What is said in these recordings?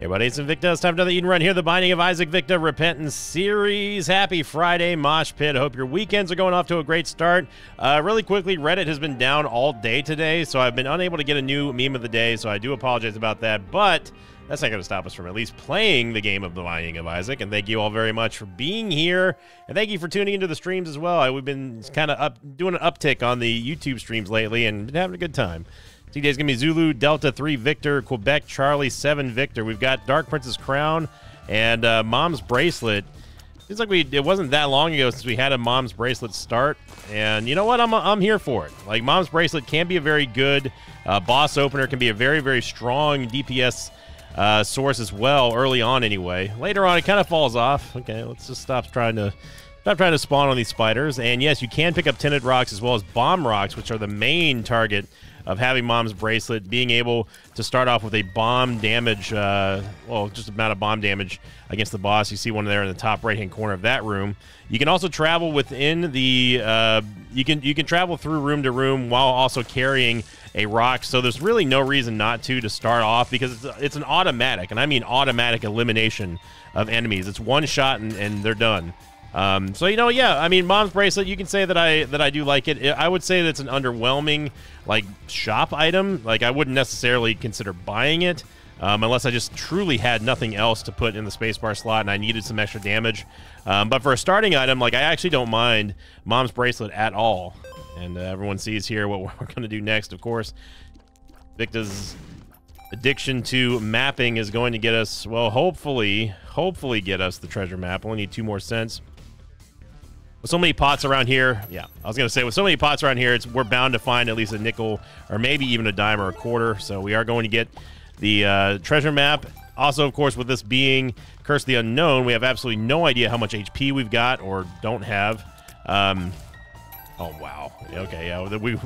Hey, buddy, it's Sinvicta. It's time for another Eden Run here, the Binding of Isaac Victa Repentance series. Happy Friday, Mosh Pit. Hope your weekends are going off to a great start. Uh, really quickly, Reddit has been down all day today, so I've been unable to get a new meme of the day, so I do apologize about that, but that's not going to stop us from at least playing the game of the Binding of Isaac. And thank you all very much for being here, and thank you for tuning into the streams as well. We've been kind of up doing an uptick on the YouTube streams lately and been having a good time. Today's gonna be Zulu Delta 3 Victor, Quebec Charlie 7 Victor. We've got Dark Princess Crown and uh, Mom's Bracelet. Seems like we it wasn't that long ago since we had a Mom's Bracelet start, and you know what? I'm I'm here for it. Like Mom's Bracelet can be a very good uh, boss opener, can be a very very strong DPS uh, source as well early on. Anyway, later on it kind of falls off. Okay, let's just stop trying to. Stop trying to spawn on these spiders. And yes, you can pick up tinted rocks as well as bomb rocks, which are the main target of having mom's bracelet, being able to start off with a bomb damage, uh, well, just amount of bomb damage against the boss. You see one there in the top right hand corner of that room. You can also travel within the. Uh, you can you can travel through room to room while also carrying a rock. So there's really no reason not to to start off because it's, it's an automatic, and I mean automatic elimination of enemies. It's one shot and, and they're done. Um, so you know, yeah, I mean, mom's bracelet. You can say that I that I do like it. I would say that it's an underwhelming like shop item. Like I wouldn't necessarily consider buying it um, unless I just truly had nothing else to put in the spacebar slot and I needed some extra damage. Um, but for a starting item, like I actually don't mind mom's bracelet at all. And uh, everyone sees here what we're going to do next. Of course, Victa's addiction to mapping is going to get us, well, hopefully, hopefully get us the treasure map. Only need two more cents. With so many pots around here, yeah, I was gonna say with so many pots around here, it's we're bound to find at least a nickel or maybe even a dime or a quarter. So we are going to get the uh, treasure map. Also, of course, with this being Curse the Unknown, we have absolutely no idea how much HP we've got or don't have. Um, oh wow, okay, yeah, we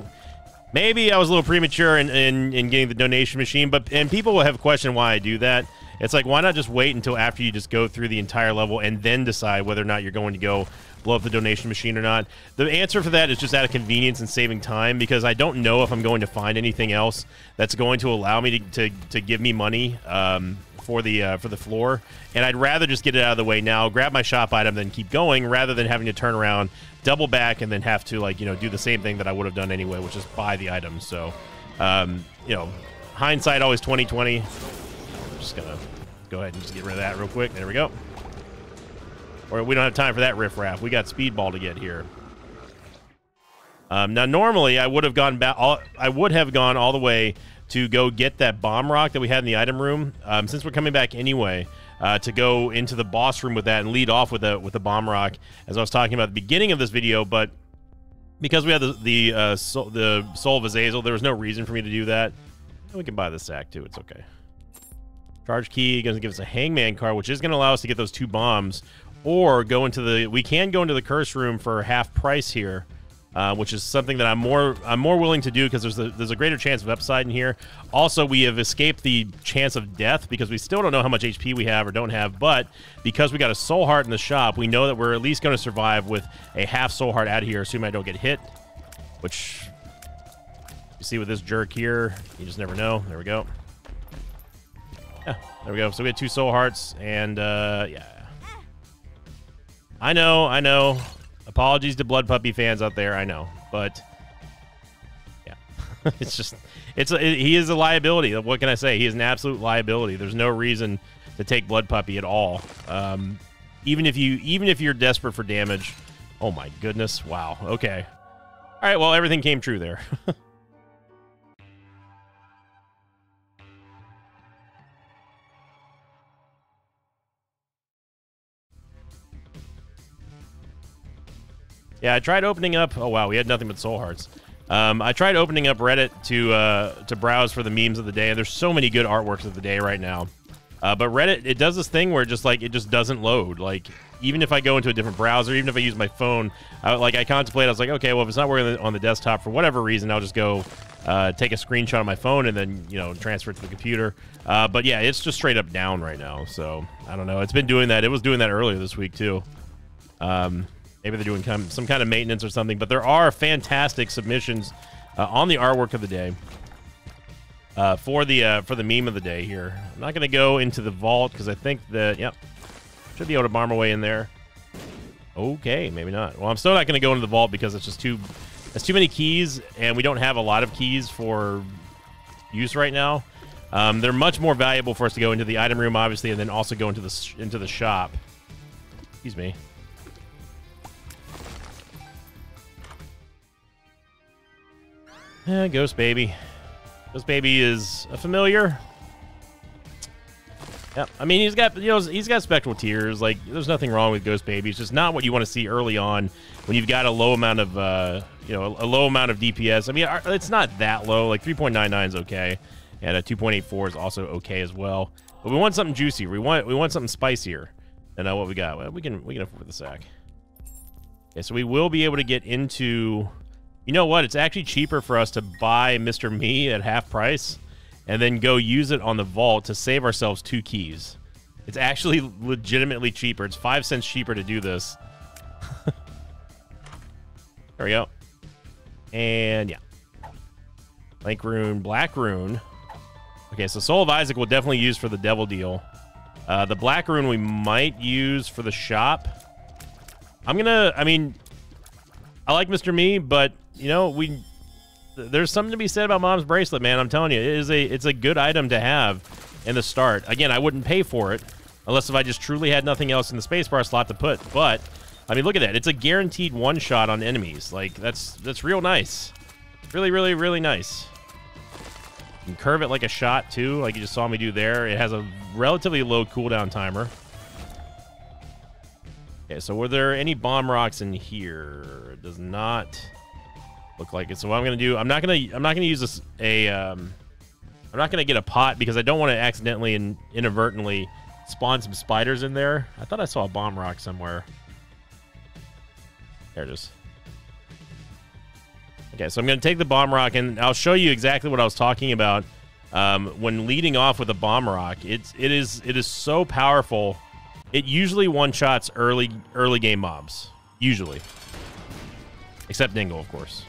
maybe I was a little premature in, in, in getting the donation machine, but and people will have questioned why I do that. It's like why not just wait until after you just go through the entire level and then decide whether or not you're going to go blow up the donation machine or not. The answer for that is just out of convenience and saving time because I don't know if I'm going to find anything else that's going to allow me to, to, to give me money um, for the uh, for the floor, and I'd rather just get it out of the way now, grab my shop item, then keep going, rather than having to turn around, double back, and then have to like you know do the same thing that I would have done anyway, which is buy the items. So, um, you know, hindsight always 2020. I'm just gonna go ahead and just get rid of that real quick. There we go. Or we don't have time for that riffraff. We got speedball to get here. Um, now, normally I would have gone back. I would have gone all the way to go get that bomb rock that we had in the item room. Um, since we're coming back anyway, uh, to go into the boss room with that and lead off with a with a bomb rock, as I was talking about at the beginning of this video. But because we had the the uh, soul, the soul of Azazel, there was no reason for me to do that. And we can buy the sack too. It's okay. Charge key going to give us a hangman card, which is going to allow us to get those two bombs, or go into the we can go into the curse room for half price here uh, which is something that I'm more I'm more willing to do because there's a, there's a greater chance of upside in here. Also, we have escaped the chance of death because we still don't know how much HP we have or don't have. But because we got a soul heart in the shop, we know that we're at least going to survive with a half soul heart out of here, assuming I don't get hit. Which you see with this jerk here, you just never know. There we go. Yeah, there we go. So we had two soul hearts, and uh, yeah. I know, I know. Apologies to Blood Puppy fans out there. I know, but yeah, it's just it's it, he is a liability. What can I say? He is an absolute liability. There's no reason to take Blood Puppy at all. Um, even if you even if you're desperate for damage. Oh my goodness! Wow. Okay. All right. Well, everything came true there. Yeah, I tried opening up. Oh wow, we had nothing but soul hearts. Um, I tried opening up Reddit to uh, to browse for the memes of the day. And there's so many good artworks of the day right now. Uh, but Reddit, it does this thing where it just like it just doesn't load. Like even if I go into a different browser, even if I use my phone, I, like I contemplate, I was like, okay, well if it's not working on the desktop for whatever reason, I'll just go uh, take a screenshot on my phone and then you know transfer it to the computer. Uh, but yeah, it's just straight up down right now. So I don't know. It's been doing that. It was doing that earlier this week too. Um, Maybe they're doing some kind of maintenance or something. But there are fantastic submissions uh, on the artwork of the day. uh, for the uh, for the meme of the day here. I'm not going to go into the vault because I think that yep should be able to bomb our way in there. Okay, maybe not. Well, I'm still not going to go into the vault because it's just too it's too many keys, and we don't have a lot of keys for use right now. Um, they're much more valuable for us to go into the item room, obviously, and then also go into the into the shop. Excuse me. Yeah, Ghost Baby. Ghost Baby is a familiar. Yeah, I mean he's got you know he's got spectral tears. Like there's nothing wrong with Ghost Baby. It's just not what you want to see early on when you've got a low amount of uh, you know a, low amount of DPS. I mean it's not that low. Like 3.99 is okay, and a 2.84 is also okay as well. But we want something juicy. We want we want something spicier. And uh, what we got? Well, we can we can afford the sack. Okay, so we will be able to get into you know what? It's actually cheaper for us to buy Mr. Me at half price and then go use it on the vault to save ourselves two keys. It's actually legitimately cheaper. It's five cents cheaper to do this. there we go. And yeah. Blank rune, black rune. Okay, so Soul of Isaac we'll definitely use for the devil deal. Uh, the black rune we might use for the shop. I'm gonna, I mean, I like Mr. Me, but you know, we there's something to be said about mom's bracelet, man. I'm telling you, it is a it's a good item to have in the start. Again, I wouldn't pay for it unless if I just truly had nothing else in the spacebar slot to put. But I mean, look at that. It's a guaranteed one shot on enemies. Like that's that's real nice. Really, really, really nice. You can curve it like a shot too, like you just saw me do there. It has a relatively low cooldown timer. Okay, so were there any bomb rocks in here? It does not look like it. So what I'm gonna do, I'm not gonna, I'm not gonna use this a, um, I'm not gonna get a pot because I don't want to accidentally and inadvertently spawn some spiders in there. I thought I saw a bomb rock somewhere. There it is. Okay, so I'm gonna take the bomb rock and I'll show you exactly what I was talking about um, when leading off with a bomb rock. It's it is it is so powerful. It usually one shots early early game mobs. Usually. Except Dingle, of course.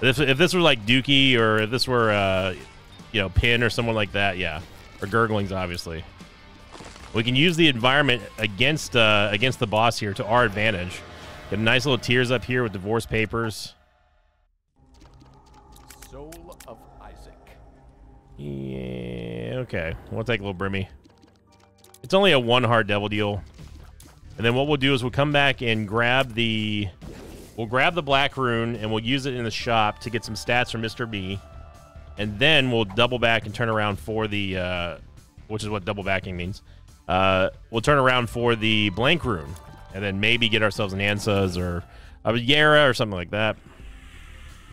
If, if this were like Dookie or if this were, uh, you know, Pin or someone like that, yeah. Or Gurglings, obviously. We can use the environment against uh, against the boss here to our advantage. Get nice little tears up here with divorce papers. Soul of Isaac. Yeah, okay. We'll take a little Brimmy. It's only a one hard devil deal. And then what we'll do is we'll come back and grab the We'll grab the black rune and we'll use it in the shop to get some stats from Mr. Me. And then we'll double back and turn around for the, uh, which is what double backing means. Uh, we'll turn around for the blank rune and then maybe get ourselves an Ansuz or a Jera or something like that.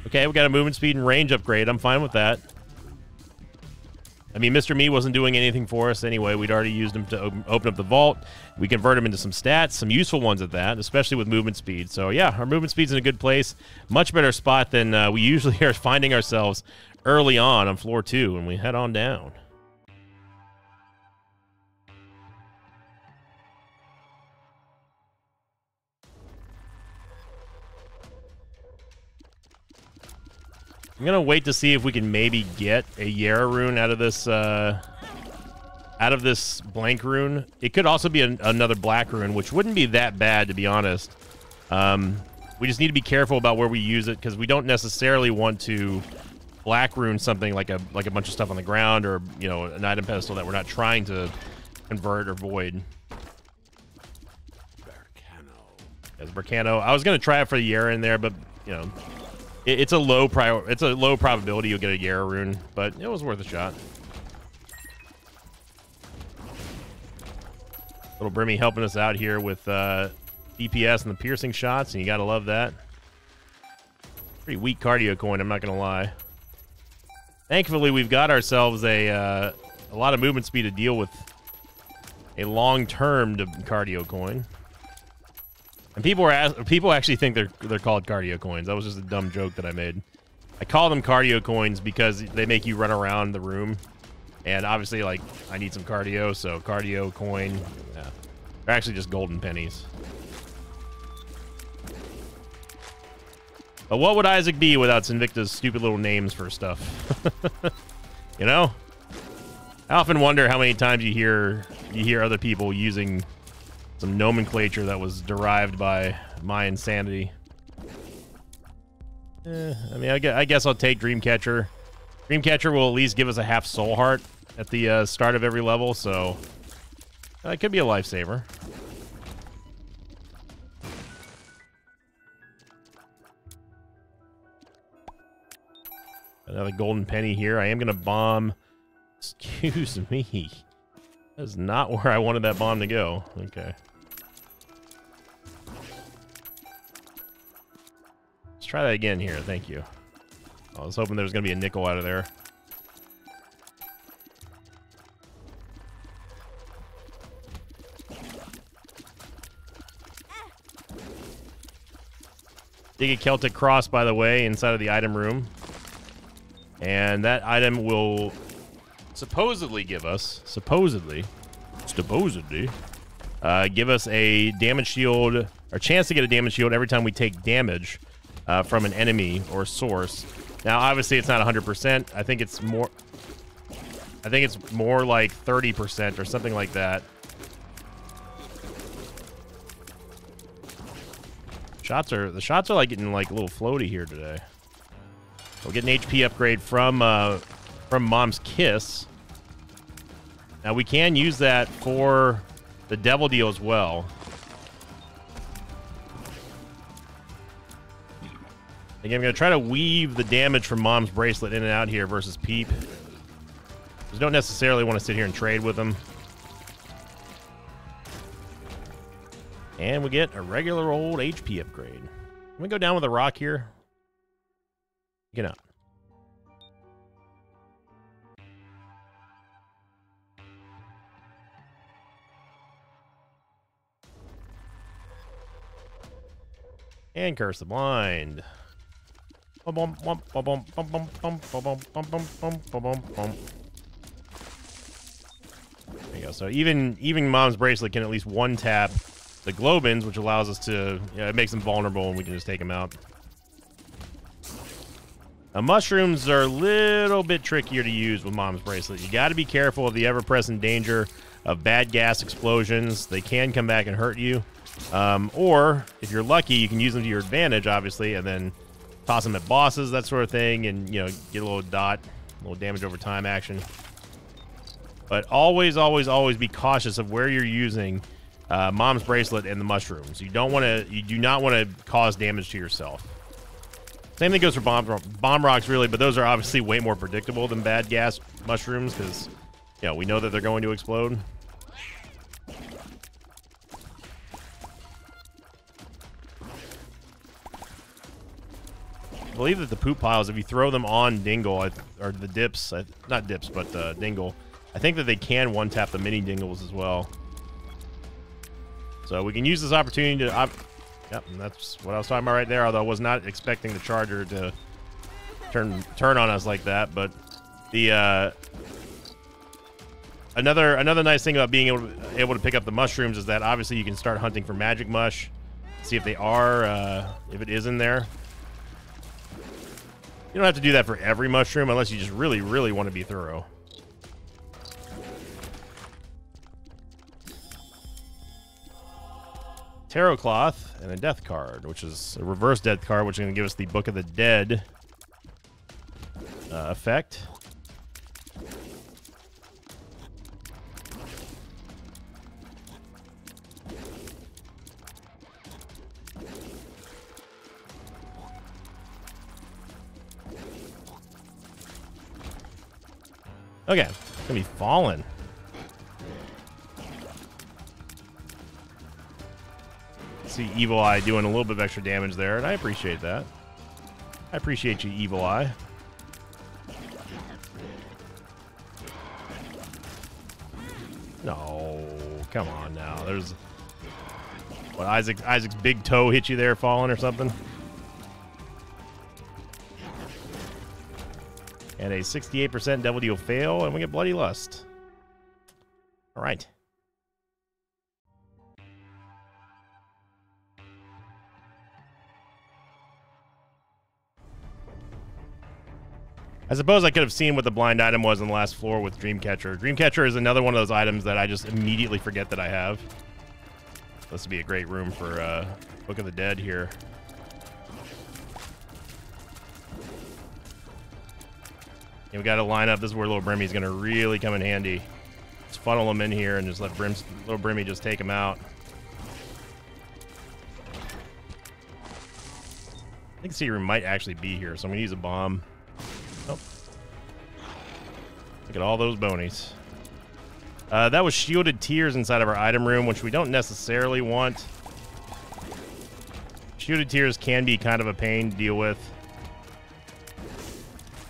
Okay, we got a movement speed and range upgrade. I'm fine with that. I mean, Mr. Me wasn't doing anything for us anyway. We'd already used him to open up the vault. We convert him into some stats, some useful ones at that, especially with movement speed. So, yeah, our movement speed's in a good place. Much better spot than uh, we usually are finding ourselves early on on floor two when we head on down. I'm gonna wait to see if we can maybe get a Jera rune out of this uh, out of this blank rune. It could also be an, another black rune, which wouldn't be that bad to be honest. Um, we just need to be careful about where we use it because we don't necessarily want to black rune something like a like a bunch of stuff on the ground or you know an item pedestal that we're not trying to convert or void. Berkano. As Berkano. I was gonna try it for the Jera in there, but you know it, it's a low prior. It's a low probability you'll get a Jera rune, but it was worth a shot. Little Brimmy helping us out here with uh, DPS and the piercing shots, and you gotta love that. Pretty weak cardio coin, I'm not gonna lie. Thankfully, we've got ourselves a uh, a lot of movement speed to deal with a long-term cardio coin. And people are people actually think they're they're called cardio coins. That was just a dumb joke that I made. I call them cardio coins because they make you run around the room. And obviously, like, I need some cardio, so cardio coin. Yeah. They're actually just golden pennies. But what would Isaac be without Sinvicta's stupid little names for stuff? you know? I often wonder how many times you hear you hear other people using some nomenclature that was derived by my insanity. Eh, I mean, I guess, I guess I'll take Dreamcatcher. Dreamcatcher will at least give us a half soul heart at the uh, start of every level, so that could be a lifesaver. Another golden penny here. I am going to bomb. Excuse me. That is not where I wanted that bomb to go. Okay. Try that again here. Thank you. I was hoping there was going to be a nickel out of there. Dig a Celtic cross, by the way, inside of the item room. And that item will supposedly give us, supposedly, supposedly, uh, give us a damage shield, or chance to get a damage shield every time we take damage uh, from an enemy or source. Now, obviously, it's not 100%. I think it's more, I think it's more like 30% or something like that. Shots are, the shots are like getting like a little floaty here today. We'll get an HP upgrade from uh, from Mom's Kiss. Now we can use that for the Devil Deal as well. Again, I'm going to try to weave the damage from Mom's Bracelet in and out here versus Peep. Because don't necessarily want to sit here and trade with him. And we get a regular old HP upgrade. Let me go down with a rock here. Get out. And curse the blind. There you go. So even even mom's bracelet can at least one tap the globins, which allows us to you it makes them vulnerable and we can just take them out. Now, mushrooms are a little bit trickier to use with mom's bracelet. You got to be careful of the ever-present danger of bad gas explosions. They can come back and hurt you. Um, or, if you're lucky, you can use them to your advantage, obviously, and then toss them at bosses, that sort of thing, and, you know, get a little dot, a little damage over time action. But always, always, always be cautious of where you're using uh, mom's bracelet and the mushrooms. You don't want to, you do not want to cause damage to yourself. Same thing goes for bomb, bomb rocks, really, but those are obviously way more predictable than bad gas mushrooms because, you know, we know that they're going to explode. Believe that the poop piles, if you throw them on Dingle, or the dips, not dips, but uh, Dingle, I think that they can one-tap the mini Dingles as well. So we can use this opportunity to... Yep, and that's what I was talking about right there, although I was not expecting the Charger to turn turn on us like that, but the... Uh, another another nice thing about being able to, able to pick up the mushrooms is that obviously you can start hunting for magic mush, see if they are, uh, if it is in there. You don't have to do that for every mushroom unless you just really, really want to be thorough. Tarot Cloth and a Death card, which is a reverse Death card, which is going to give us the Book of the Dead uh, effect. Okay, it's gonna be falling. See Evil Eye doing a little bit of extra damage there, and I appreciate that. I appreciate you, Evil Eye. No, come on now. There's what Isaac Isaac's big toe hit you there falling or something. and a 68% Devil Deal fail, and we get Bloody Lust. All right. I suppose I could have seen what the blind item was on the last floor with Dreamcatcher. Dreamcatcher is another one of those items that I just immediately forget that I have. This would be a great room for uh, Book of the Dead here. And we got to line up. This is where little Brimmy's going to really come in handy. Let's funnel him in here and just let Brim, little Brimmy just take him out. I think Room might actually be here, so I'm going to use a bomb. Oh. Look at all those bonies. Uh, that was shielded tears inside of our item room, which we don't necessarily want. Shielded tears can be kind of a pain to deal with.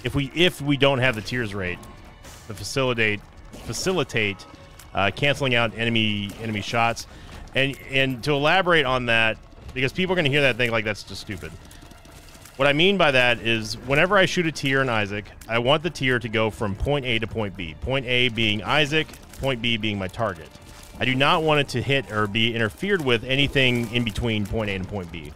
If we if we don't have the tears rate to facilitate facilitate uh, canceling out enemy enemy shots, and and to elaborate on that, because people are going to hear that thing like that's just stupid. What I mean by that is whenever I shoot a tear in Isaac, I want the tear to go from point A to point B. Point A being Isaac, point B being my target. I do not want it to hit or be interfered with anything in between point A and point B.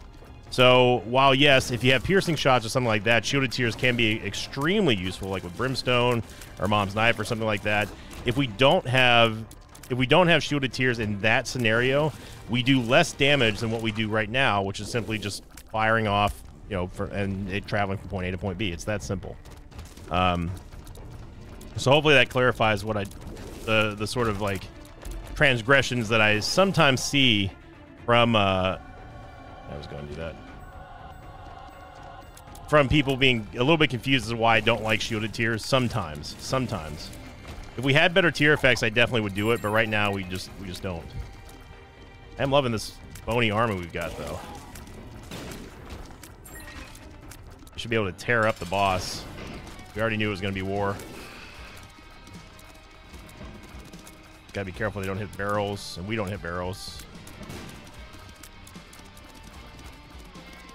So while yes, if you have piercing shots or something like that, shielded tears can be extremely useful, like with brimstone or mom's knife or something like that. If we don't have if we don't have shielded tears in that scenario, we do less damage than what we do right now, which is simply just firing off you know, for, and it traveling from point A to point B. It's that simple. Um, so hopefully that clarifies what I, the the sort of like transgressions that I sometimes see from. Uh, I was going to do that. From people being a little bit confused as to why I don't like shielded tears. Sometimes, sometimes. If we had better tear effects, I definitely would do it. But right now, we just we just don't. I'm loving this bony armor we've got, though. Should be able to tear up the boss. We already knew it was going to be war. Gotta be careful they don't hit barrels, and we don't hit barrels.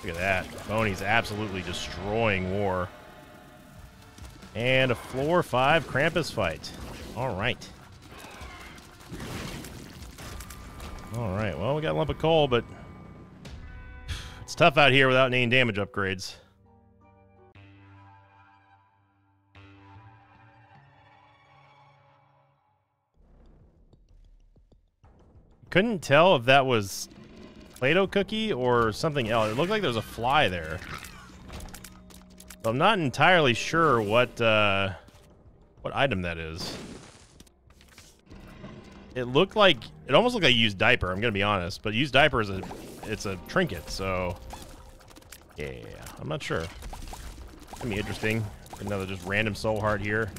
Look at that. Boney's absolutely destroying war. And a floor five Krampus fight. All right. All right. Well, we got a lump of coal, but it's tough out here without any damage upgrades. Couldn't tell if that was Play-Doh cookie or something else. It looked like there was a fly there. I'm not entirely sure what uh, what item that is. It looked like it almost looked like a used diaper. I'm gonna be honest, but used diaper is a it's a trinket, so yeah, I'm not sure. Gonna be interesting. Another just random soul heart here.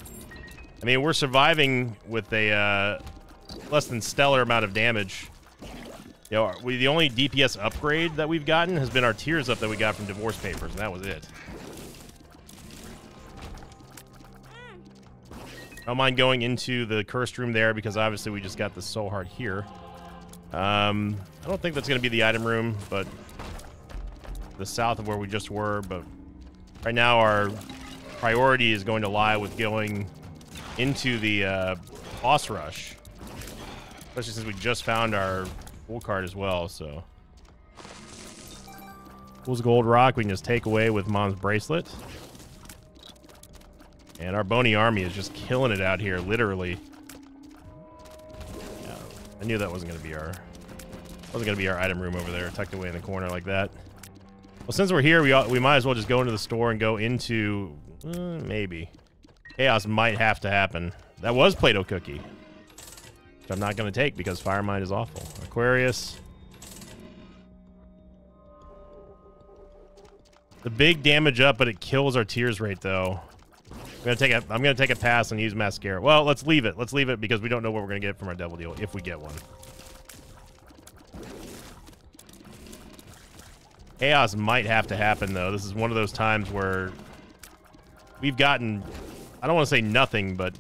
I mean, we're surviving with a uh, less than stellar amount of damage. You know, we, the only DPS upgrade that we've gotten has been our tears up that we got from divorce papers, and that was it. I don't mind going into the cursed room there because obviously we just got the soul heart here. Um, I don't think that's going to be the item room, but the south of where we just were. But right now our priority is going to lie with going into the uh, boss rush. Especially since we just found our full card as well, so. Fool's Gold Rock we can just take away with Mom's Bracelet. And our Bony Army is just killing it out here, literally. Yeah, I knew that wasn't going to be our... Wasn't going to be our item room over there, tucked away in the corner like that. Well, since we're here, we, we might as well just go into the store and go into... Uh, maybe. Chaos might have to happen. That was Play-Doh Cookie. Which I'm not going to take because Fire Mine is awful. Aquarius. The big damage up, but it kills our tears rate though. I'm gonna take a I'm gonna take a pass and Eve's Mascara. Well, let's leave it. Let's leave it because we don't know what we're gonna get from our devil deal if we get one. Chaos might have to happen though. This is one of those times where we've gotten I don't want to say nothing, but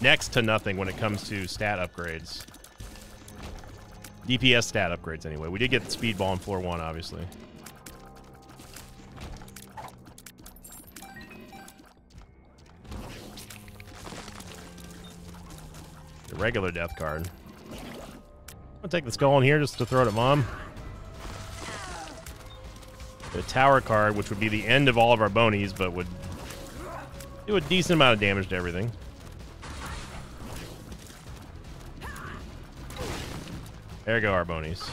next to nothing when it comes to stat upgrades. DPS stat upgrades, anyway. We did get the speed ball in floor one, obviously. The regular death card. I'll take the skull in here just to throw it at mom. The tower card, which would be the end of all of our bonies, but would do a decent amount of damage to everything. There go our bonies.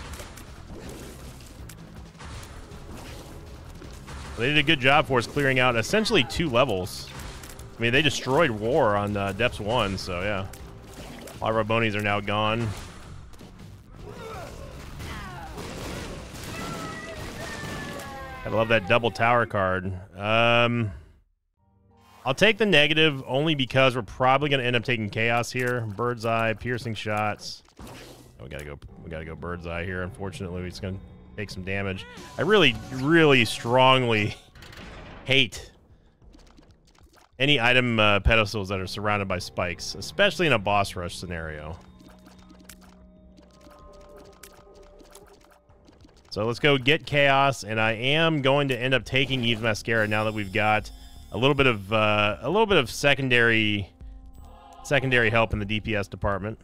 They did a good job for us clearing out essentially two levels. I mean, they destroyed War on uh, Depths 1, so yeah. All of our bonies are now gone. I love that double tower card. Um, I'll take the negative only because we're probably going to end up taking chaos here. Bird's eye, piercing shots. We gotta go. We gotta go bird's eye here. Unfortunately, it's to take some damage. I really, really strongly hate any item uh, pedestals that are surrounded by spikes, especially in a boss rush scenario. So let's go get Chaos, and I am going to end up taking Eve's Mascara now that we've got a little bit of uh, a little bit of secondary secondary help in the DPS department.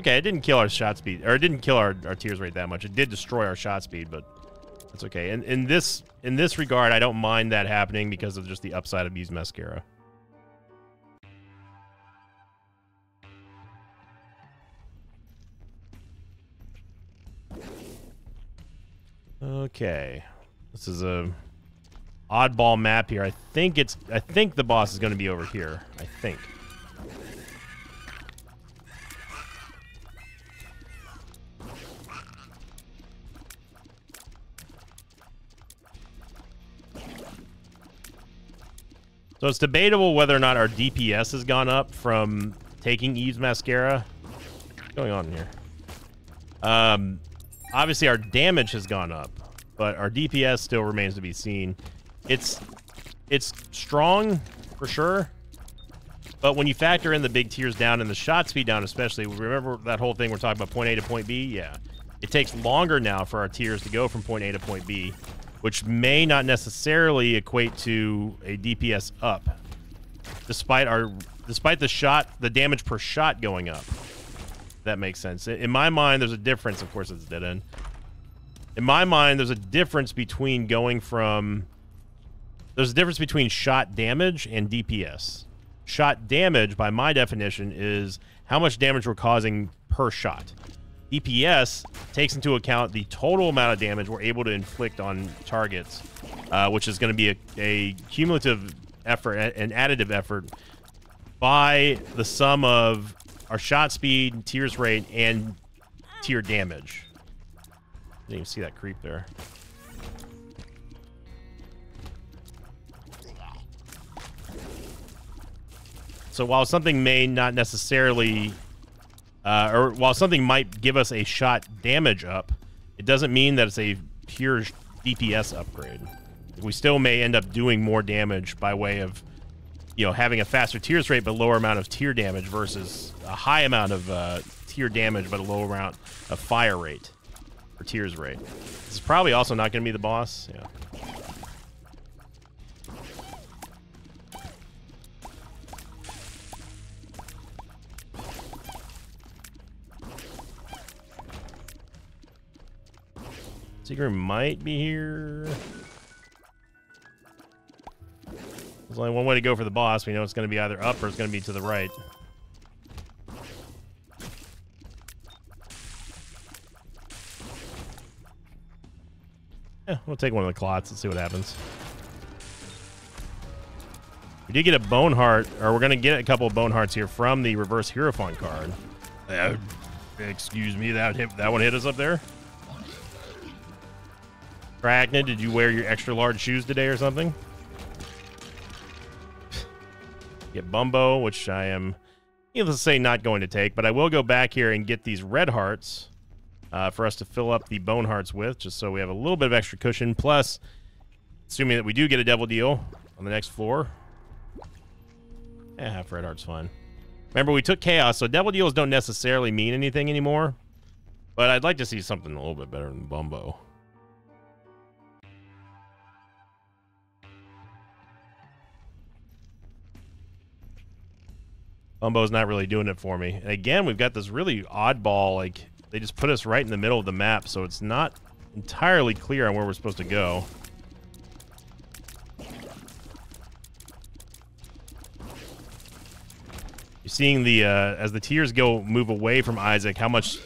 Okay, it didn't kill our shot speed, or it didn't kill our, our tears rate that much. It did destroy our shot speed, but that's okay. And in this in this regard, I don't mind that happening because of just the upside of Eve's Mascara. Okay. This is a oddball map here. I think it's I think the boss is going to be over here. I think. So it's debatable whether or not our DPS has gone up from taking Eve's Mascara. What's going on here? Um, obviously our damage has gone up, but our DPS still remains to be seen. It's it's strong for sure, but when you factor in the big tears down and the shot speed down, especially, remember that whole thing we're talking about point A to point B? Yeah. It takes longer now for our tears to go from point A to point B, which may not necessarily equate to a DPS up, despite our despite the shot, the damage per shot going up that makes sense. In my mind, there's a difference. Of course, it's dead end. In my mind, there's a difference between going from... There's a difference between shot damage and DPS. Shot damage, by my definition, is how much damage we're causing per shot. DPS takes into account the total amount of damage we're able to inflict on targets, uh, which is going to be a, a cumulative effort, an additive effort by the sum of our shot speed, tears rate, and tier damage. Didn't even see that creep there. So while something may not necessarily, uh, or while something might give us a shot damage up, it doesn't mean that it's a pure DPS upgrade. We still may end up doing more damage by way of you know, having a faster tears rate but lower amount of tear damage versus a high amount of uh, tear damage but a lower amount of fire rate or tears rate. This is probably also not going to be the boss. Yeah. Secret might be here. There's only one way to go for the boss. We know it's going to be either up or it's going to be to the right. Yeah, we'll take one of the clots and see what happens. We did get a bone heart, or we're going to get a couple of bone hearts here from the reverse Hierophant card. Uh, excuse me, that hit, that one hit us up there. Arachnid, did you wear your extra large shoes today or something? Get Bumbo, which I am, needless to say, not going to take. But I will go back here and get these red hearts uh, for us to fill up the bone hearts with, just so we have a little bit of extra cushion. Plus, assuming that we do get a devil deal on the next floor. Yeah, half red heart's fine. Remember, we took chaos, so devil deals don't necessarily mean anything anymore. But I'd like to see something a little bit better than Bumbo. Bumbo's not really doing it for me. And again, we've got this really oddball, like, they just put us right in the middle of the map, so it's not entirely clear on where we're supposed to go. You're seeing the uh, as the tiers go move away from Isaac, how much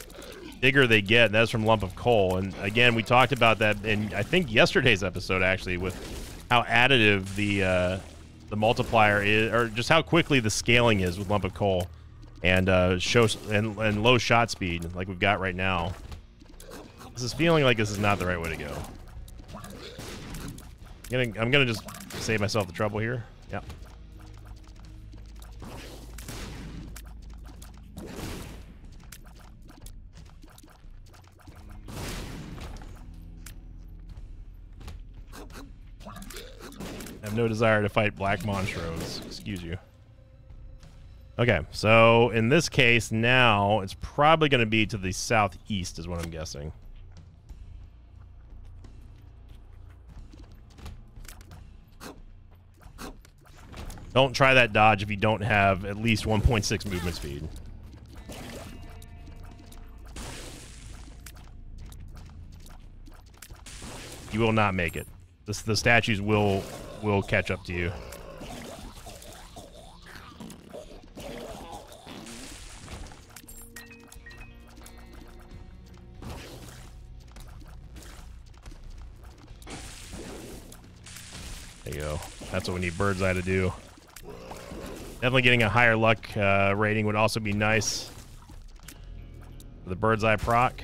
bigger they get. That's from lump of coal. And again, we talked about that in I think yesterday's episode actually with how additive the uh, the multiplier is, or just how quickly the scaling is with lump of coal, and uh, show and, and low shot speed like we've got right now. This is feeling like this is not the right way to go. I'm gonna, I'm gonna just save myself the trouble here. Yep. No desire to fight black monstros. Excuse you. Okay, so in this case, now it's probably going to be to the southeast, is what I'm guessing. Don't try that dodge if you don't have at least 1.6 movement speed. You will not make it. The, the statues will will catch up to you. There you go. That's what we need Bird's Eye to do. Definitely getting a higher luck uh, rating would also be nice. The Bird's Eye proc.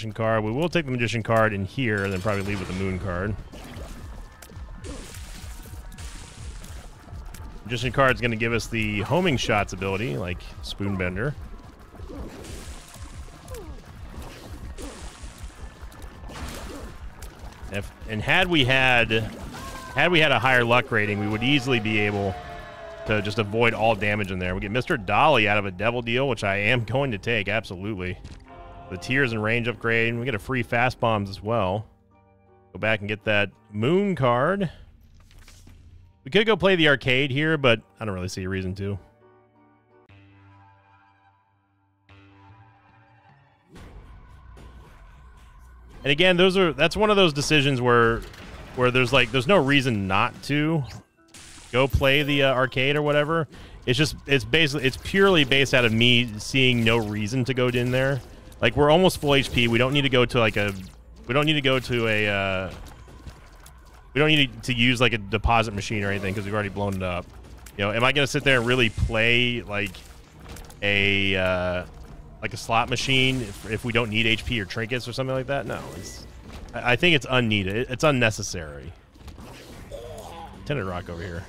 Magician card. We will take the Magician card in here and then probably leave with the Moon card. Magician card is going to give us the homing shots ability, like Spoonbender. If, and had we had had we had a higher luck rating, we would easily be able to just avoid all damage in there. We get Mr. Dolly out of a devil deal, which I am going to take, absolutely the tiers and range upgrade. And we get a free fast bombs as well. Go back and get that moon card. We could go play the arcade here, but I don't really see a reason to. And again, those are that's one of those decisions where where there's like there's no reason not to go play the uh, arcade or whatever. It's just it's basically it's purely based out of me seeing no reason to go in there. Like we're almost full HP. We don't need to go to like a. We don't need to go to a. Uh, we don't need to use like a deposit machine or anything because we've already blown it up. You know, am I gonna sit there and really play like a uh, like a slot machine if, if we don't need HP or trinkets or something like that? No, it's. I, I think it's unneeded. It's unnecessary. Tinted rock over here.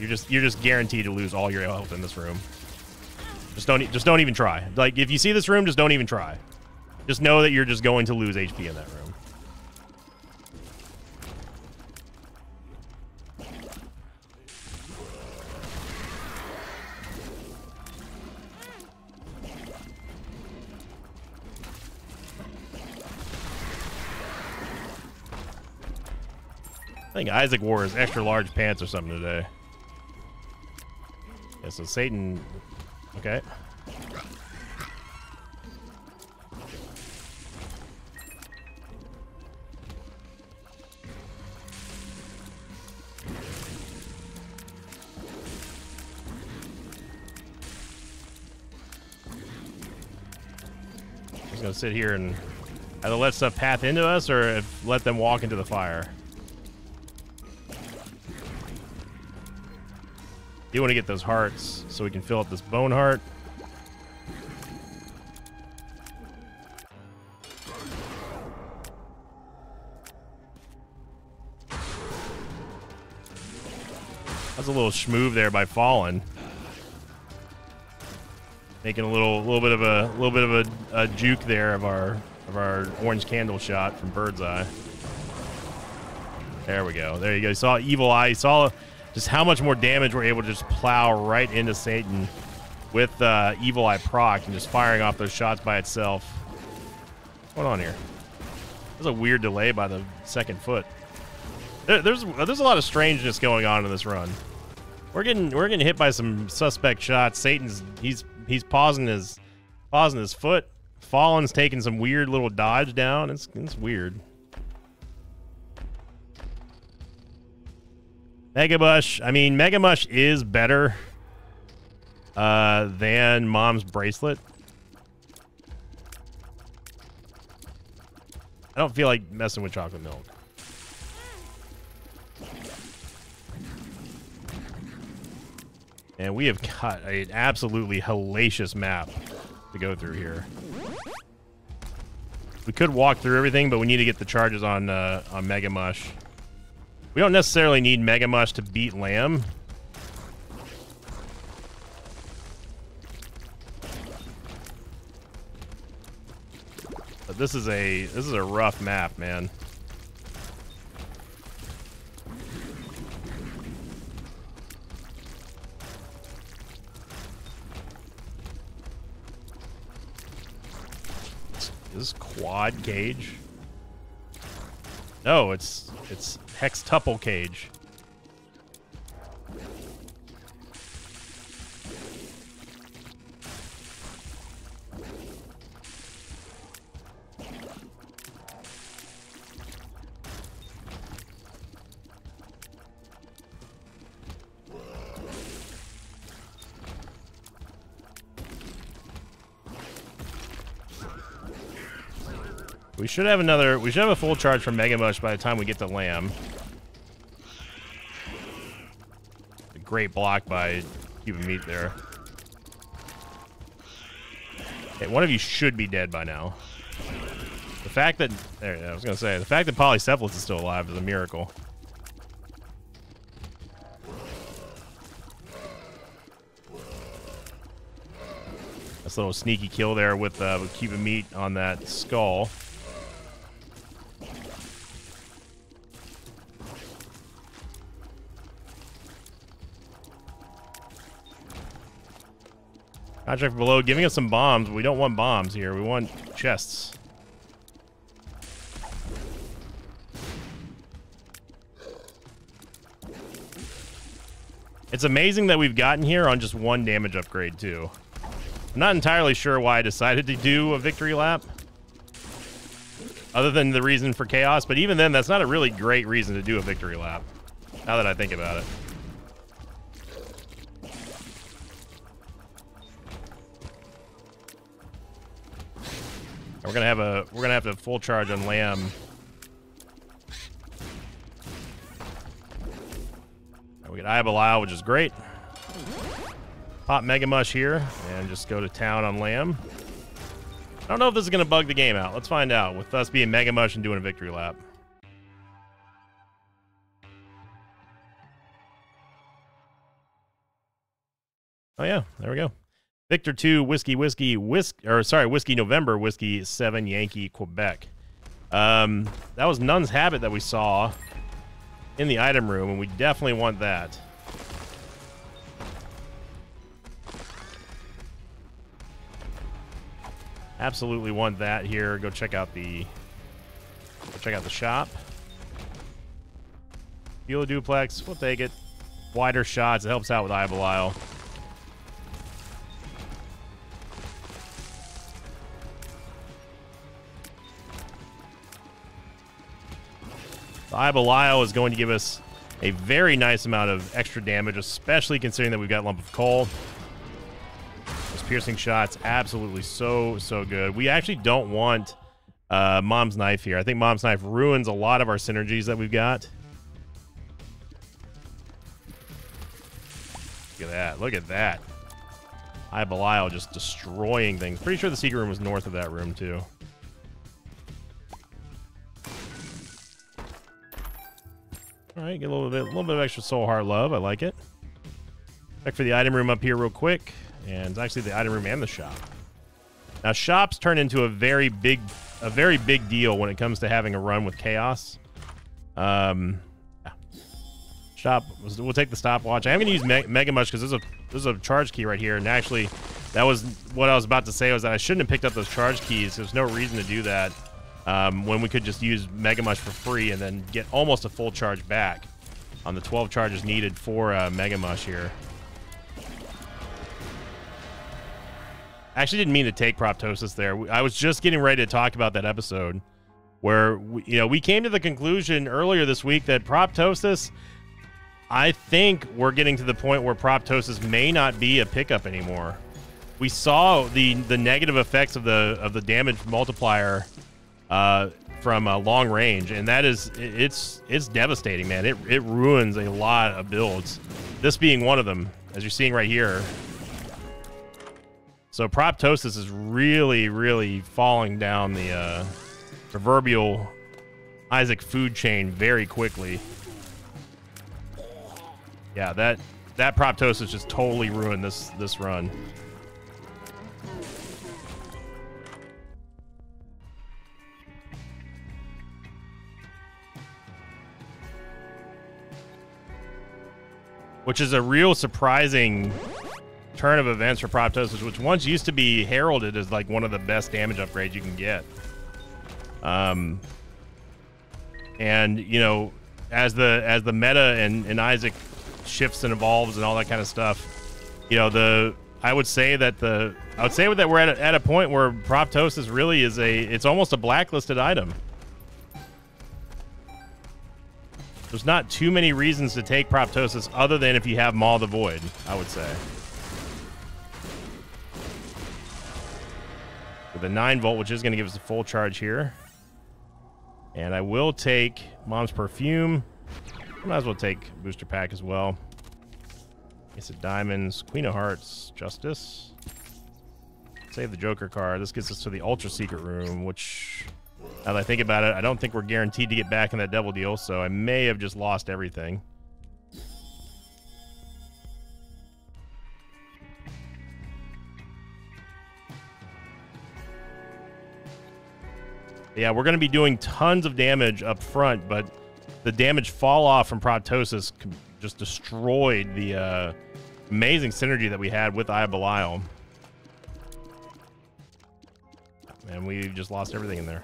You're just you're just guaranteed to lose all your health in this room. Just don't just don't even try. Like if you see this room, just don't even try. Just know that you're just going to lose HP in that room. I think Isaac wore his extra large pants or something today. Yeah, so Satan... Okay. He's gonna sit here and either let stuff path into us or let them walk into the fire. Do want to get those hearts so we can fill up this bone heart. That's a little schmoove there by Fallen. Making a little little bit of a little bit of a, a juke there of our of our orange candle shot from Bird's Eye. There we go. There you go. You saw Evil Eye. You saw just how much more damage we're able to just plow right into Satan with uh, Evil Eye proc and just firing off those shots by itself. What's going on here? There's a weird delay by the second foot. There, there's there's a lot of strangeness going on in this run. We're getting we're getting hit by some suspect shots. Satan's he's he's pausing his pausing his foot. Fallen's taking some weird little dodge down. It's it's weird. Mega Mush. I mean, Mega Mush is better uh, than Mom's bracelet. I don't feel like messing with chocolate milk. And we have got an absolutely hellacious map to go through here. We could walk through everything, but we need to get the charges on uh, on Mega Mush. We don't necessarily need Mega Mush to beat Lamb. But this is a this is a rough map, man. Is this quad cage? No, it's it's hextuple cage. Should have another. We should have a full charge from Mega Mush by the time we get to Lamb. A great block by Cube of Meat there. Hey, one of you should be dead by now. The fact that there, I was gonna say the fact that Polycephalus is still alive is a miracle. This little sneaky kill there with uh, Cube of Meat on that skull. Contract below giving us some bombs. We don't want bombs here. We want chests. It's amazing that we've gotten here on just one damage upgrade, too. I'm not entirely sure why I decided to do a victory lap. Other than the reason for chaos, but even then, that's not a really great reason to do a victory lap. Now that I think about it. We're gonna have a we're gonna have to full charge on Lamb. we get Belial, which is great. Pop Mega Mush here and just go to town on Lamb. I don't know if this is gonna bug the game out. Let's find out with us being Mega Mush and doing a victory lap. Oh yeah, there we go. Victor 2, Whiskey, Whiskey, Whisk, or sorry, Whiskey November, Whiskey 7, Yankee, Quebec. Um, that was Nun's Habit that we saw in the item room, and we definitely want that. Absolutely want that here. Go check out the go check out the shop. Helo duplex, we'll take it. Wider shots, it helps out with Eye The Belial is going to give us a very nice amount of extra damage, especially considering that we've got Lump of Coal. Those piercing shots, absolutely so, so good. We actually don't want uh, Mom's Knife here. I think Mom's Knife ruins a lot of our synergies that we've got. Look at that. Look at that. Eye Belial just destroying things. Pretty sure the secret room was north of that room, too. All right, get a little bit, a little bit of extra soul heart love. I like it. Back for the item room up here real quick, and it's actually the item room and the shop. Now, shops turn into a very big, a very big deal when it comes to having a run with chaos. Um, yeah. shop. We'll take the stopwatch. I am gonna use Me Mega Mush because there's a there's a charge key right here, and actually, that was what I was about to say was that I shouldn't have picked up those charge keys. There's no reason to do that. Um, when we could just use Mega Mush for free and then get almost a full charge back on the 12 charges needed for uh, Mega Mush here. Actually didn't mean to take Proptosis there. I was just getting ready to talk about that episode where we, you know we came to the conclusion earlier this week that Proptosis. I think we're getting to the point where Proptosis may not be a pickup anymore. We saw the the negative effects of the of the damage multiplier uh, from a long range, and that is it's it's devastating, man. It it ruins a lot of builds. This being one of them, as you're seeing right here. So Proptosis is really, really falling down the uh, proverbial Isaac food chain very quickly. Yeah, that that Proptosis just totally ruined this this run. Which is a real surprising turn of events for Proptosis, which once used to be heralded as like one of the best damage upgrades you can get. Um, and you know, as the as the meta and, and Isaac shifts and evolves and all that kind of stuff, you know, the I would say that the I would say that we're at a, at a point where Proptosis really is a it's almost a blacklisted item. There's not too many reasons to take Proptosis other than if you have Maw the Void, I would say. With a 9 volt, which is going to give us a full charge here. And I will take Mom's Perfume. Might as well take Booster Pack as well. Ace of Diamonds, Queen of Hearts, Justice. Save the Joker card. This gets us to the Ultra Secret Room, which now that I think about it, I don't think we're guaranteed to get back in that devil deal, so I may have just lost everything. Yeah, we're going to be doing tons of damage up front, but the damage fall off from Proptosis just destroyed the uh, amazing synergy that we had with Eye Belial. And we just lost everything in there.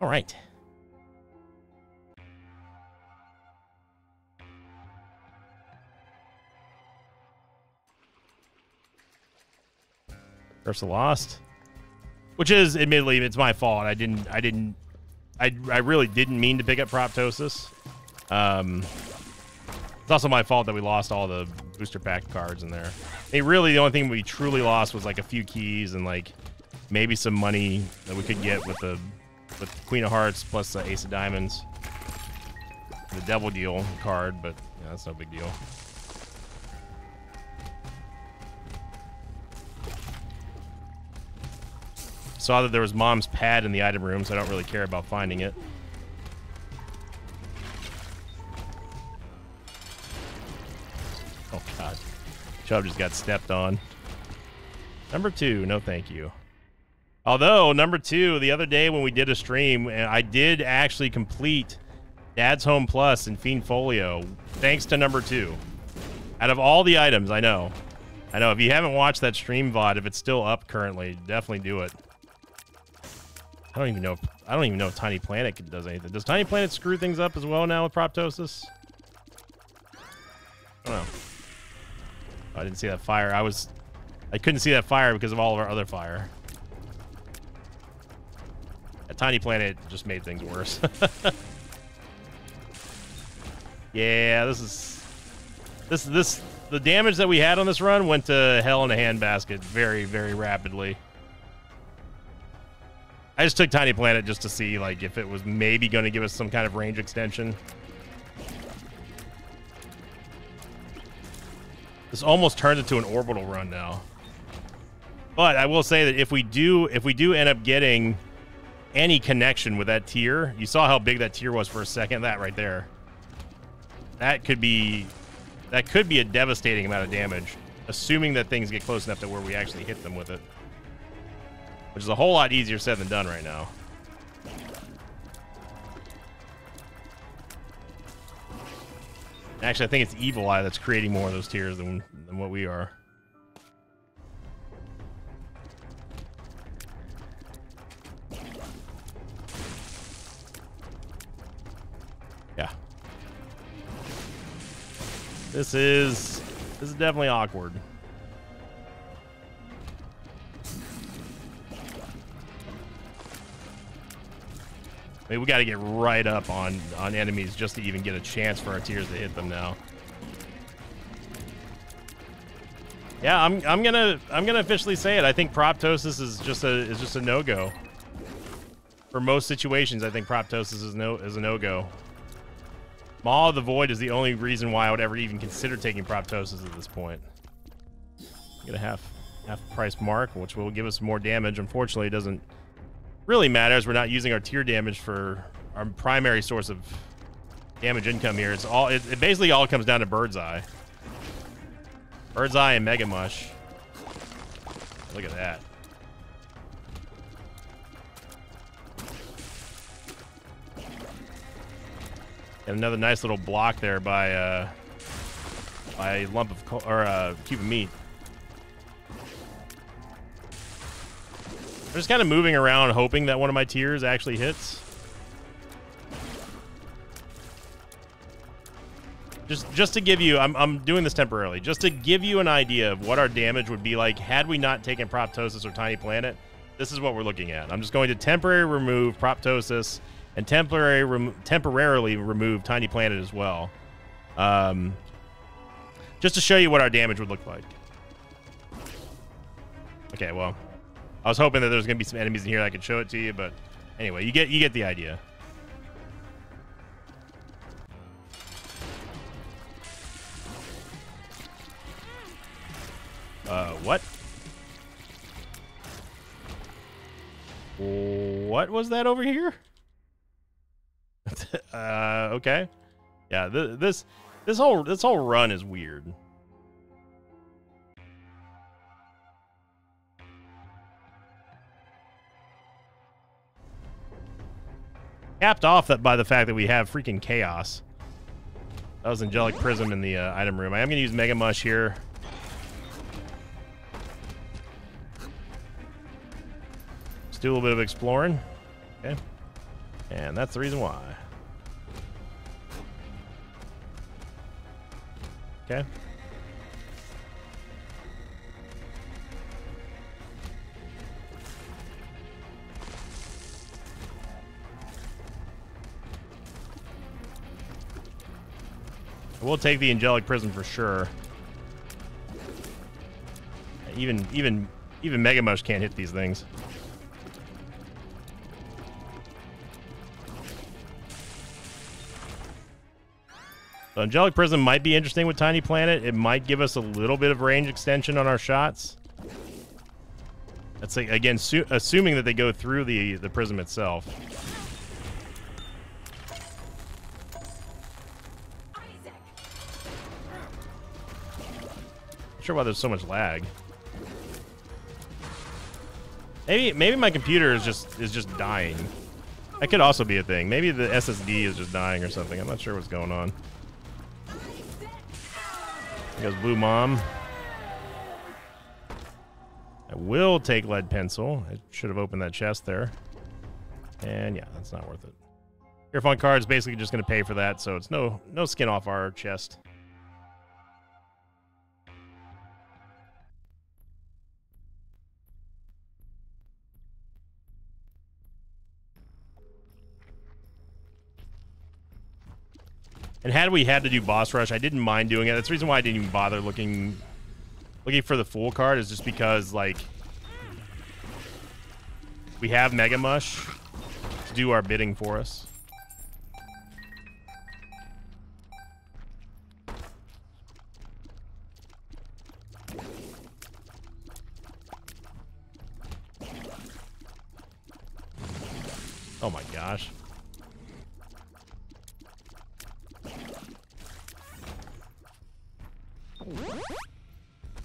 All right. Ursa lost, which is admittedly it's my fault. I didn't. I didn't. I I really didn't mean to pick up Proptosis. Um, it's also my fault that we lost all the booster pack cards in there. Hey, really, the only thing we truly lost was like a few keys and like maybe some money that we could get with the with Queen of Hearts plus the Ace of Diamonds. The Devil Deal card, but yeah, that's no big deal. Saw that there was Mom's pad in the item room, so I don't really care about finding it. Oh, God. Chub just got stepped on. Number two, no thank you. Although, number two, the other day when we did a stream, I did actually complete Dad's Home Plus and Fiend Folio, thanks to number two. Out of all the items, I know. I know, if you haven't watched that stream VOD, if it's still up currently, definitely do it. I don't even know if, I don't even know if Tiny Planet does anything. Does Tiny Planet screw things up as well now with Proptosis? I don't know. I didn't see that fire. I was... I couldn't see that fire because of all of our other fire. Tiny planet just made things worse. yeah, this is this this the damage that we had on this run went to hell in a handbasket very very rapidly. I just took Tiny Planet just to see like if it was maybe going to give us some kind of range extension. This almost turned into an orbital run now. But I will say that if we do if we do end up getting any connection with that tear. You saw how big that tear was for a second. That right there. That could be that could be a devastating amount of damage, assuming that things get close enough to where we actually hit them with it. Which is a whole lot easier said than done right now. Actually, I think it's Evil Eye that's creating more of those tears than, than what we are. This is this is definitely awkward. I mean, we got to get right up on on enemies just to even get a chance for our tears to hit them now. Yeah, I'm I'm gonna I'm gonna officially say it. I think proptosis is just a is just a no go. For most situations, I think proptosis is no is a no go. Maw of the Void is the only reason why I would ever even consider taking proptosis at this point. Get a half half price mark, which will give us more damage. Unfortunately, it doesn't really matter as we're not using our tear damage for our primary source of damage income here. It's all it, it basically all comes down to bird's eye. Bird's Eye and Mega Mush. Look at that. And another nice little block there by uh, by a lump of or uh, cube of meat. I'm just kind of moving around, hoping that one of my tears actually hits. Just just to give you, I'm, I'm doing this temporarily, just to give you an idea of what our damage would be like had we not taken Proptosis or Tiny Planet. This is what we're looking at. I'm just going to temporarily remove Proptosis and temporary rem temporarily remove Tiny Planet as well. Um, just to show you what our damage would look like. Okay, well, I was hoping that there's going to be some enemies in here that I could show it to you, but anyway, you get you get the idea. Uh, what? What was that over here? Uh, okay. Yeah, th this this whole this whole run is weird. Capped off that by the fact that we have freaking chaos. That was angelic prism in the uh, item room. I am gonna use mega mush here. Let's do a little bit of exploring. Okay. And that's the reason why. Okay. We'll take the angelic prism for sure. Even even even Mega Mush can't hit these things. Angelic Prism might be interesting with Tiny Planet. It might give us a little bit of range extension on our shots. That's like, again, assuming that they go through the, the prism itself. Not sure why there's so much lag. Maybe maybe my computer is just is just dying. That could also be a thing. Maybe the SSD is just dying or something. I'm not sure what's going on. Goes Blue Mom. I will take lead pencil. I should have opened that chest there. And yeah, that's not worth it. Earphone card is basically just going to pay for that, so it's no no skin off our chest. And had we had to do boss rush, I didn't mind doing it. That's the reason why I didn't even bother looking looking for the full card is just because like we have Mega Mush to do our bidding for us. Oh my gosh.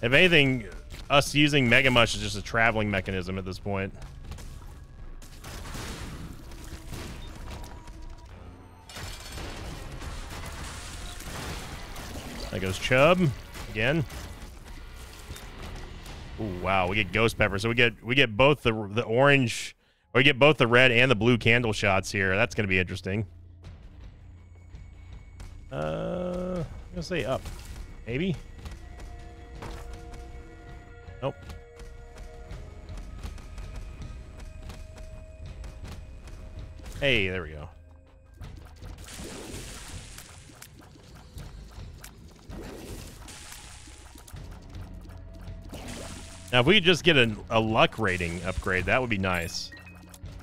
If anything, us using Mega Mush is just a traveling mechanism at this point. There goes Chub again. Ooh, wow, we get Ghost Pepper. So we get we get both the the orange, or we get both the red and the blue candle shots here. That's going to be interesting. Uh, I'm gonna say up. Maybe. Nope. Hey, there we go. Now, if we could just get a, a luck rating upgrade, that would be nice.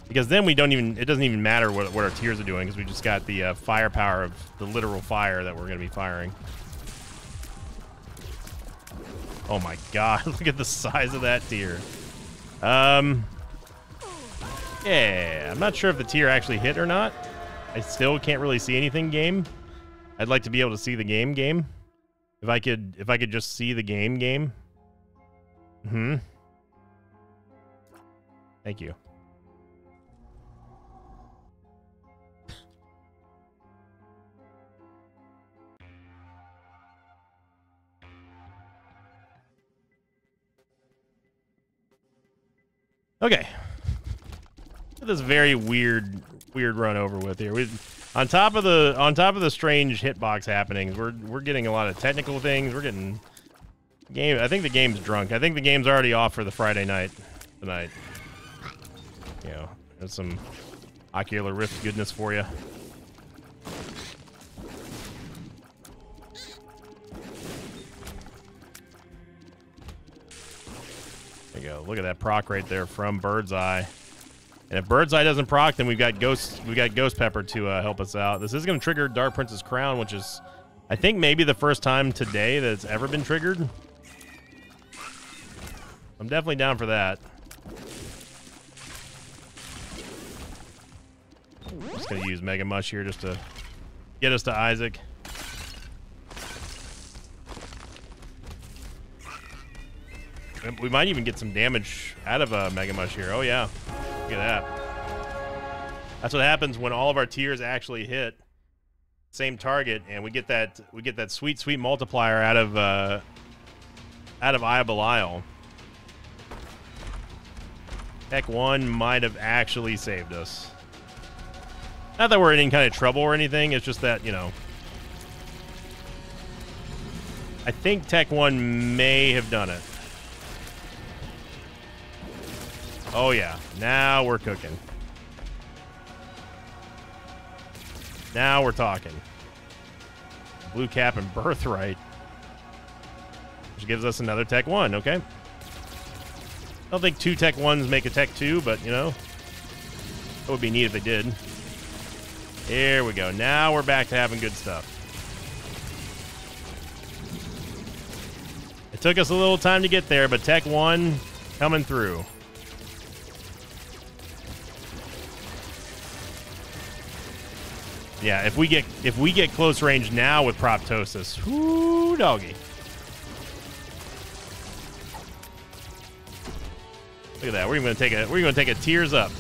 Because then we don't even, it doesn't even matter what, what our tears are doing because we just got the uh, firepower of the literal fire that we're going to be firing. Oh my god, look at the size of that deer. Um, yeah, I'm not sure if the tear actually hit or not. I still can't really see anything game. I'd like to be able to see the game game. If I could, if I could just see the game game. Hmm. Thank you. Okay. This very weird, weird run over with here. We, on top of the on top of the strange hitbox happenings, we're we're getting a lot of technical things. We're getting game. I think the game's drunk. I think the game's already off for the Friday night tonight. You know, there's some Ocular Rift goodness for you. Look at that proc right there from Bird's Eye. And if Bird's Eye doesn't proc, then we've got Ghost we got Ghost Pepper to uh, help us out. This is going to trigger Dark Prince's Crown, which is, I think, maybe the first time today that it's ever been triggered. I'm definitely down for that. I'm just going to use Mega Mush here just to get us to Isaac. We might even get some damage out of a Mega Mush here. Oh, yeah. Look at that. That's what happens when all of our tears actually hit same target, and we get that we get that sweet, sweet multiplier out of uh, out of Eye of Belial. Tech 1 might have actually saved us. Not that we're in any kind of trouble or anything, it's just that, you know... I think Tech 1 may have done it. Oh, yeah. Now we're cooking. Now we're talking. Blue Cap and Birthright. Which gives us another Tech 1, okay? I don't think two Tech 1s make a Tech 2, but, you know, it would be neat if they did. Here we go. Now we're back to having good stuff. It took us a little time to get there, but Tech 1 coming through. Yeah, if we get if we get close range now with Proptosis, whoo doggy. Look at that. We're gonna take a we're gonna take a tears up.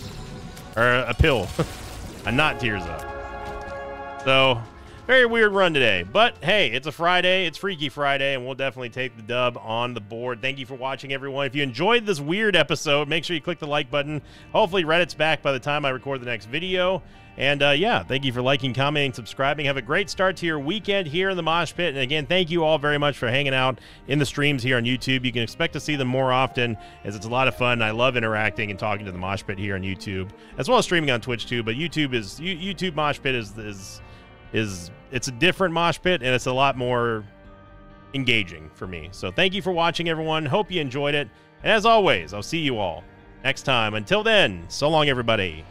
Or a pill. a not tears up. So very weird run today. But hey, it's a Friday. It's Freaky Friday, and we'll definitely take the dub on the board. Thank you for watching, everyone. If you enjoyed this weird episode, make sure you click the like button. Hopefully, Reddit's back by the time I record the next video. And uh, yeah, thank you for liking, commenting, subscribing. Have a great start to your weekend here in the Mosh Pit. And again, thank you all very much for hanging out in the streams here on YouTube. You can expect to see them more often as it's a lot of fun. I love interacting and talking to the Mosh Pit here on YouTube, as well as streaming on Twitch too. But YouTube is YouTube Mosh Pit is is is it's a different mosh pit and it's a lot more engaging for me. So thank you for watching, everyone. Hope you enjoyed it. And as always, I'll see you all next time. Until then, so long, everybody.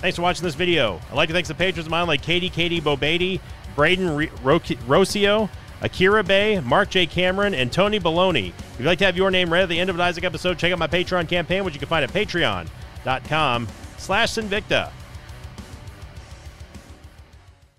Thanks for watching this video. I'd like to thank some patrons of mine like Katie, Katie Bobady, Braden Ro- Rocio, Akira Bay, Mark J. Cameron, and Tony Baloney. If you'd like to have your name read at the end of an Isaac episode, check out my Patreon campaign, which you can find at patreon.com slash Sinvicta.